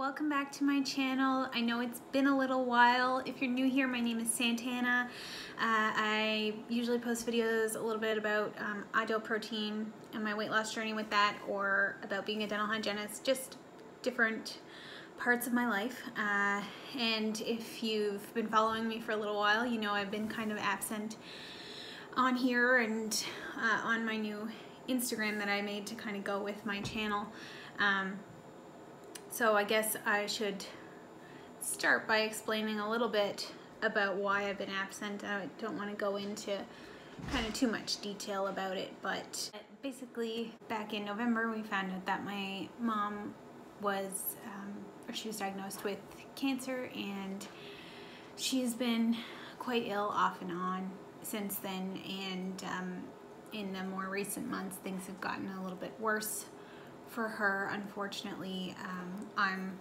welcome back to my channel. I know it's been a little while. If you're new here, my name is Santanna. Uh, I usually post videos a little bit about um, ideal protein and my weight loss journey with that or about being a dental hygienist, just different parts of my life. Uh, and if you've been following me for a little while, you know I've been kind of absent on here and uh, on my new Instagram that I made to kind of go with my channel. Um, so I guess I should start by explaining a little bit about why I've been absent. I don't want to go into kind of too much detail about it, but basically back in November we found out that my mom was, um, or she was diagnosed with cancer and she's been quite ill off and on since then and um, in the more recent months things have gotten a little bit worse for her, unfortunately. Um, I'm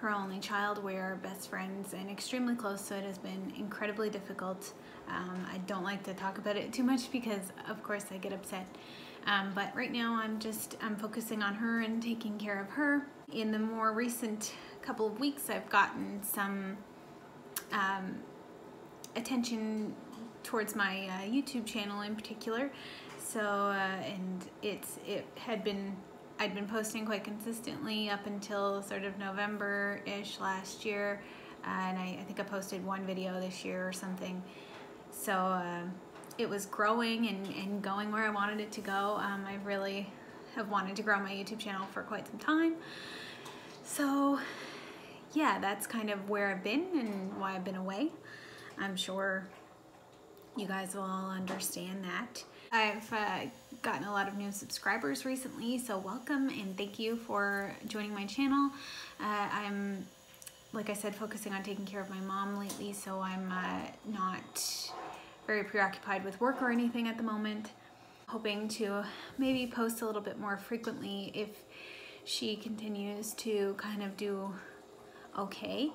her only child. We're best friends and extremely close, so it has been incredibly difficult. Um, I don't like to talk about it too much because, of course, I get upset. Um, but right now, I'm just I'm focusing on her and taking care of her. In the more recent couple of weeks, I've gotten some um, attention towards my uh, YouTube channel in particular. So, uh, and it's it had been I'd been posting quite consistently up until sort of November-ish last year, uh, and I, I, think I posted one video this year or something. So uh, it was growing and, and going where I wanted it to go. Um, I really have wanted to grow my YouTube channel for quite some time. So yeah, that's kind of where I've been and why I've been away. I'm sure you guys will all understand that. I've uh, gotten a lot of new subscribers recently, so welcome and thank you for joining my channel. Uh, I'm, like I said, focusing on taking care of my mom lately, so I'm uh, not very preoccupied with work or anything at the moment. Hoping to maybe post a little bit more frequently if she continues to kind of do okay.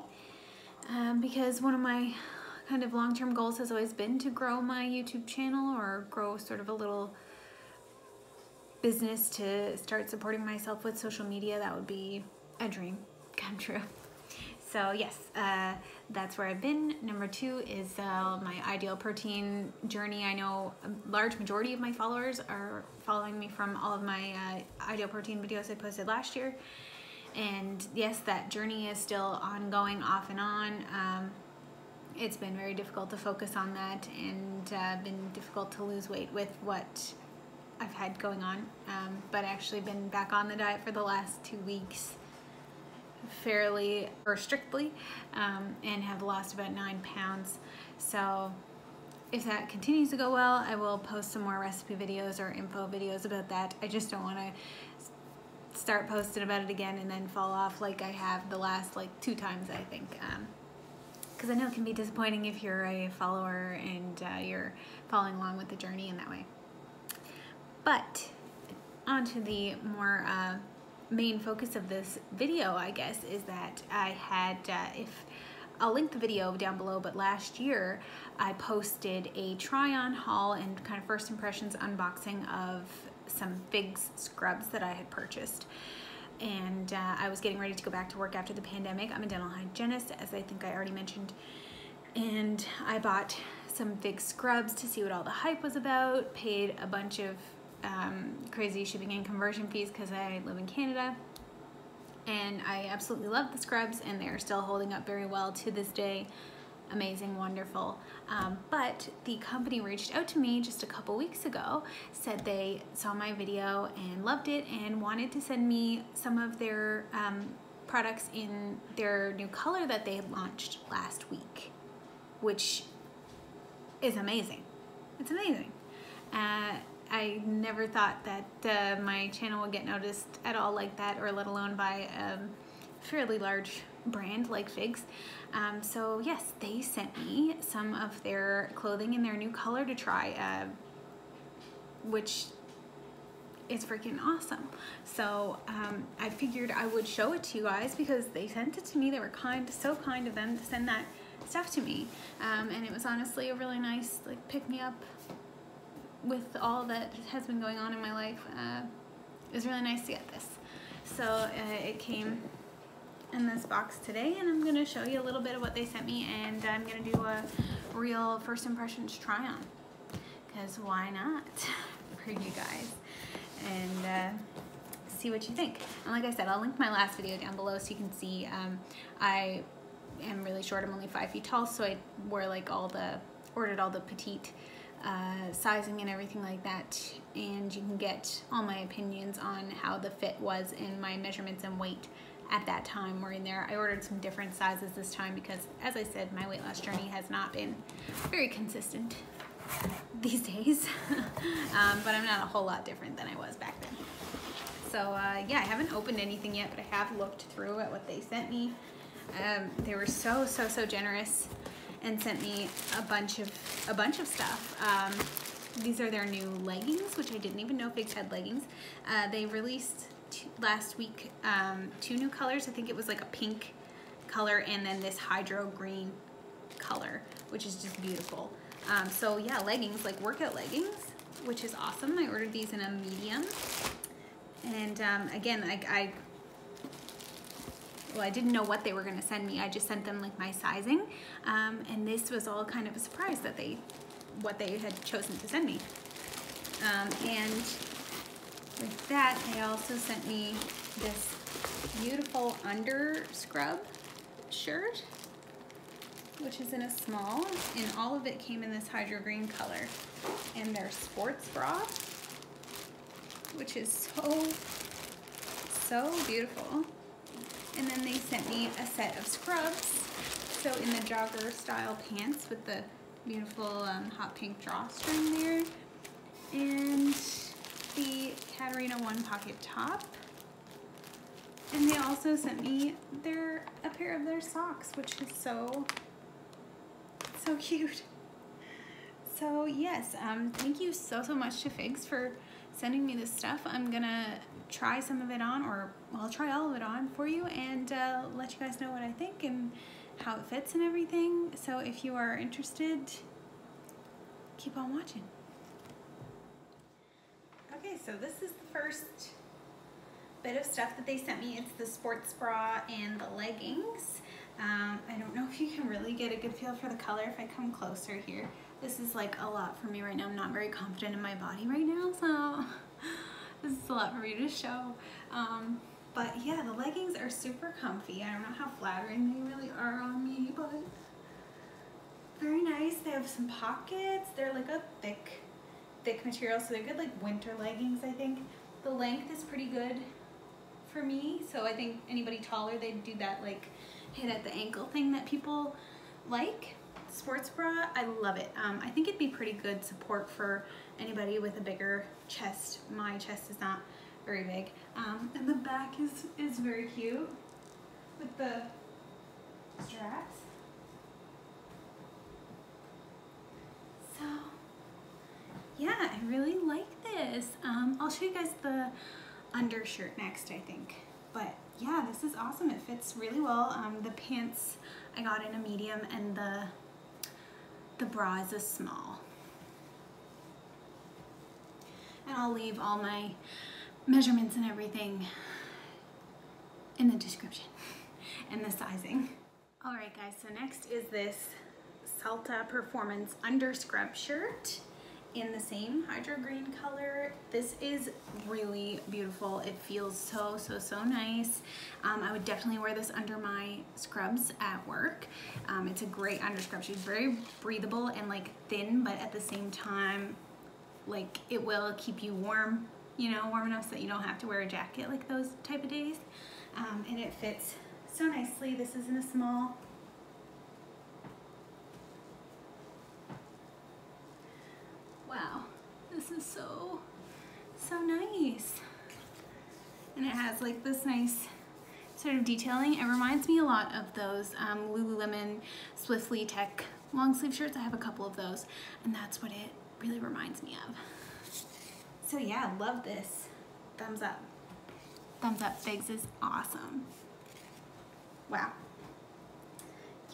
Um, because one of my kind of long-term goals has always been to grow my YouTube channel or grow sort of a little business to start supporting myself with social media. That would be a dream come true. So yes, uh, that's where I've been. Number two is uh, my ideal protein journey. I know a large majority of my followers are following me from all of my uh, ideal protein videos I posted last year. And yes, that journey is still ongoing off and on. Um, it's been very difficult to focus on that and uh, been difficult to lose weight with what I've had going on. Um, but actually been back on the diet for the last two weeks fairly or strictly um, and have lost about nine pounds. So if that continues to go well, I will post some more recipe videos or info videos about that. I just don't want to start posting about it again and then fall off like I have the last like two times I think. Um, because I know it can be disappointing if you're a follower and uh, you're following along with the journey in that way. But on to the more uh, main focus of this video, I guess, is that I had, uh, if I'll link the video down below, but last year I posted a try-on haul and kind of first impressions unboxing of some Figs scrubs that I had purchased and uh, I was getting ready to go back to work after the pandemic. I'm a dental hygienist, as I think I already mentioned, and I bought some Figs scrubs to see what all the hype was about, paid a bunch of um, crazy shipping and conversion fees because I live in Canada, and I absolutely love the scrubs, and they're still holding up very well to this day amazing, wonderful. Um, but the company reached out to me just a couple weeks ago, said they saw my video and loved it and wanted to send me some of their um, products in their new color that they launched last week, which is amazing. It's amazing. Uh, I never thought that uh, my channel would get noticed at all like that, or let alone by a fairly large brand like Figs. Um, so yes, they sent me some of their clothing in their new color to try, uh, which is freaking awesome. So um, I figured I would show it to you guys because they sent it to me. They were kind, so kind of them to send that stuff to me. Um, and it was honestly a really nice like pick me up with all that has been going on in my life. Uh, it was really nice to get this. So uh, it came in this box today and I'm gonna show you a little bit of what they sent me and I'm gonna do a real first impressions try on. Because why not? For you guys. And uh, see what you think. And like I said I'll link my last video down below so you can see um, I am really short. I'm only five feet tall so I wore like all the ordered all the petite uh, sizing and everything like that. And you can get all my opinions on how the fit was in my measurements and weight at that time were in there. I ordered some different sizes this time because as I said my weight loss journey has not been very consistent these days um, but I'm not a whole lot different than I was back then. So uh, yeah I haven't opened anything yet but I have looked through at what they sent me. Um, they were so so so generous and sent me a bunch of a bunch of stuff. Um, these are their new leggings, which I didn't even know Figs had leggings. Uh, they released last week um, two new colors. I think it was like a pink color and then this hydro green color, which is just beautiful. Um, so yeah, leggings, like workout leggings, which is awesome. I ordered these in a medium. And um, again, I, I well, I didn't know what they were going to send me. I just sent them like my sizing. Um, and this was all kind of a surprise that they, what they had chosen to send me. Um, and with that, they also sent me this beautiful under scrub shirt, which is in a small, and all of it came in this hydro green color. And their sports bra, which is so, so beautiful. And then they sent me a set of scrubs. So in the jogger style pants with the beautiful um, hot pink drawstring there. And the Catarina one pocket top. And they also sent me their a pair of their socks, which is so, so cute. So yes, um, thank you so, so much to Figs for sending me this stuff. I'm gonna try some of it on, or I'll try all of it on for you and uh, let you guys know what I think and how it fits and everything. So if you are interested, keep on watching. Okay, so this is the first bit of stuff that they sent me. It's the sports bra and the leggings. Um, I don't know if you can really get a good feel for the color if I come closer here. This is like a lot for me right now. I'm not very confident in my body right now, so this is a lot for me to show. Um, but yeah, the leggings are super comfy. I don't know how flattering they really are on me, but very nice. They have some pockets. They're like a thick, thick material, so they're good like winter leggings, I think. The length is pretty good for me, so I think anybody taller, they'd do that like hit at the ankle thing that people like. Sports bra, I love it. Um, I think it'd be pretty good support for anybody with a bigger chest. My chest is not very big. Um, and the back is, is very cute with the straps. So, yeah, I really like this. Um, I'll show you guys the undershirt next, I think. But yeah, this is awesome. It fits really well. Um, the pants I got in a medium and the, the bra is a small. And I'll leave all my measurements and everything in the description and the sizing. All right guys, so next is this Salta Performance Under Scrub shirt in the same hydro green color. This is really beautiful. It feels so, so, so nice. Um, I would definitely wear this under my scrubs at work. Um, it's a great under scrub. She's very breathable and like thin, but at the same time, like it will keep you warm you know, warm enough so that you don't have to wear a jacket like those type of days. Um, and it fits so nicely. This is in a small. Wow, this is so, so nice. And it has like this nice sort of detailing. It reminds me a lot of those um, Lululemon Swiftly Tech long sleeve shirts. I have a couple of those and that's what it really reminds me of. So yeah, love this. Thumbs up. Thumbs up. Figs is awesome. Wow.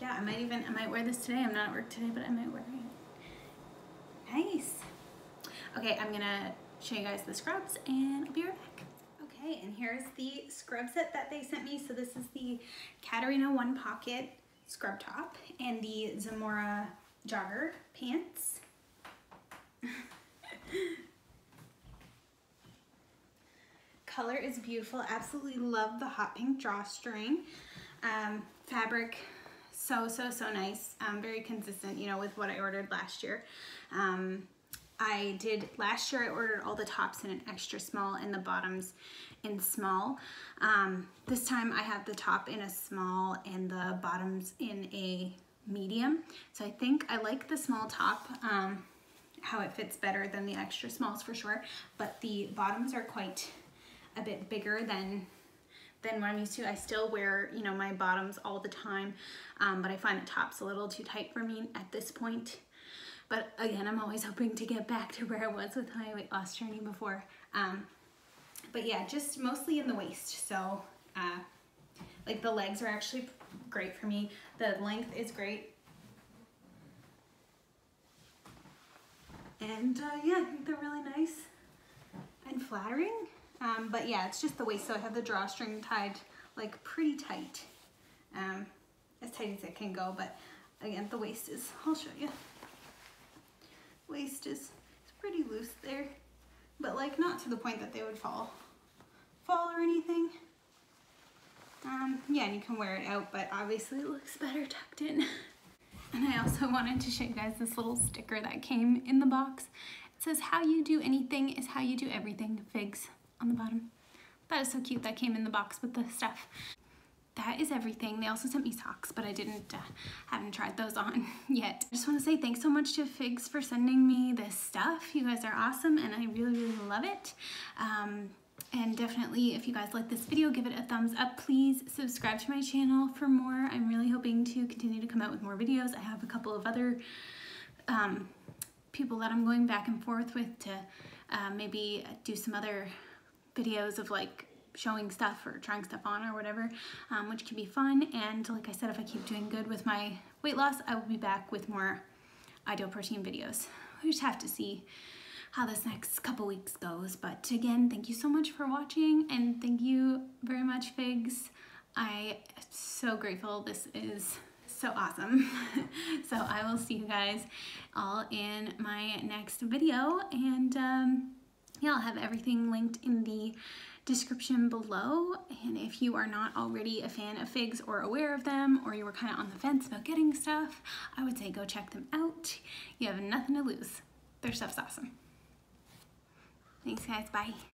Yeah, I might even, I might wear this today. I'm not at work today, but I might wear it. Nice. Okay, I'm gonna show you guys the scrubs and I'll be right back. Okay, and here's the scrub set that they sent me. So this is the Catarina One Pocket scrub top and the Zamora jogger pants. Color is beautiful. Absolutely love the hot pink drawstring. Um, fabric, so, so, so nice. Um, very consistent, you know, with what I ordered last year. Um, I did, last year I ordered all the tops in an extra small and the bottoms in small. Um, this time I have the top in a small and the bottoms in a medium. So I think I like the small top, um, how it fits better than the extra smalls for sure, but the bottoms are quite a bit bigger than than what I'm used to. I still wear, you know, my bottoms all the time, um, but I find the tops a little too tight for me at this point. But again, I'm always hoping to get back to where I was with my weight loss journey before. Um, but yeah, just mostly in the waist. So uh, like the legs are actually great for me. The length is great. And uh, yeah, I think they're really nice and flattering. Um, but yeah, it's just the waist. So I have the drawstring tied like pretty tight. Um, as tight as it can go. But again, the waist is, I'll show you. Waist is, pretty loose there. But like not to the point that they would fall, fall or anything. Um, yeah, and you can wear it out, but obviously it looks better tucked in. And I also wanted to show you guys this little sticker that came in the box. It says, how you do anything is how you do everything, figs on the bottom. That is so cute. That came in the box with the stuff. That is everything. They also sent me socks, but I didn't, uh, haven't tried those on yet. I just want to say thanks so much to Figs for sending me this stuff. You guys are awesome and I really, really love it. Um, and definitely if you guys like this video give it a thumbs up please subscribe to my channel for more i'm really hoping to continue to come out with more videos i have a couple of other um, people that i'm going back and forth with to uh, maybe do some other videos of like showing stuff or trying stuff on or whatever, um, which can be fun. And like I said, if I keep doing good with my weight loss, I will be back with more ideal protein videos. We just have to see how this next couple weeks goes. But again, thank you so much for watching and thank you very much, Figs. I am so grateful. This is so awesome. so I will see you guys all in my next video and um, yeah, I'll have everything linked in the description below. And if you are not already a fan of figs or aware of them, or you were kind of on the fence about getting stuff, I would say go check them out. You have nothing to lose. Their stuff's awesome. Thanks guys, bye.